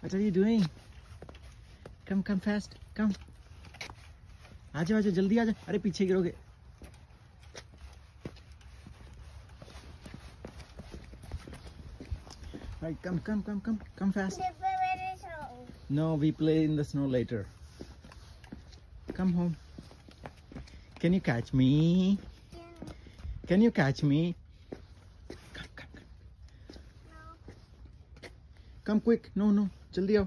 What are you doing? Come, come fast. Come. आ जाओ आ जाओ जल्दी आ जाओ अरे पीछे गिरोगे Right, come, come, come, come, come fast. No, we play in the snow later. Come home. Can you catch me? Can you catch me? Come, come, come. Come quick. No, no. जल्दी आओ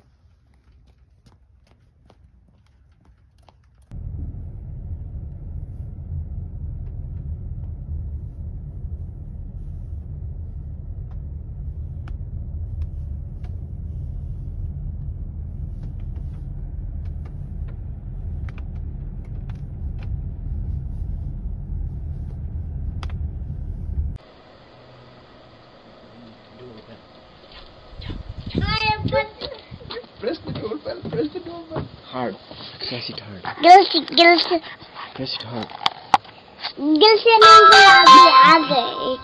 doorbell. Press the doorbell. Hard. Press it hard. दिल से दिल से Press it hard. दिल से नहीं तो अभी आ गए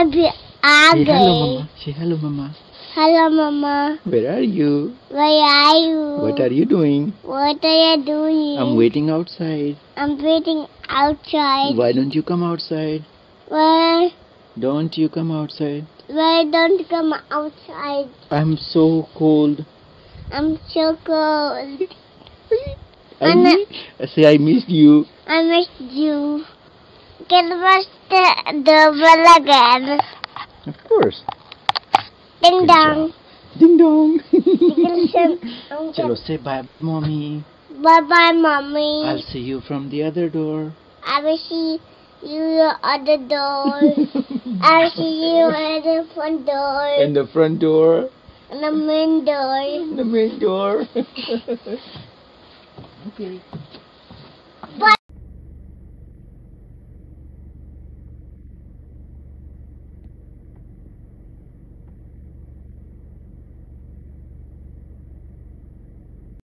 अभी आ Say hello, गए mama. Say hello, mama. Hello mamma Where are you? where are you What are you doing? what are you doing I'm waiting outside. I'm waiting outside Why don't you come outside? where Don't you come outside? why don't come outside I'm so cold. I'm so cold I Anna- mi- say I missed you. I missed you Can we the double again Of course. ding Good dong Ding dong. Chalo, say bye, mommy. Bye bye, mommy. I'll see you from the other door. I will see you at the other door. I will see you at the front door. And the front door. The main door. The main door. okay.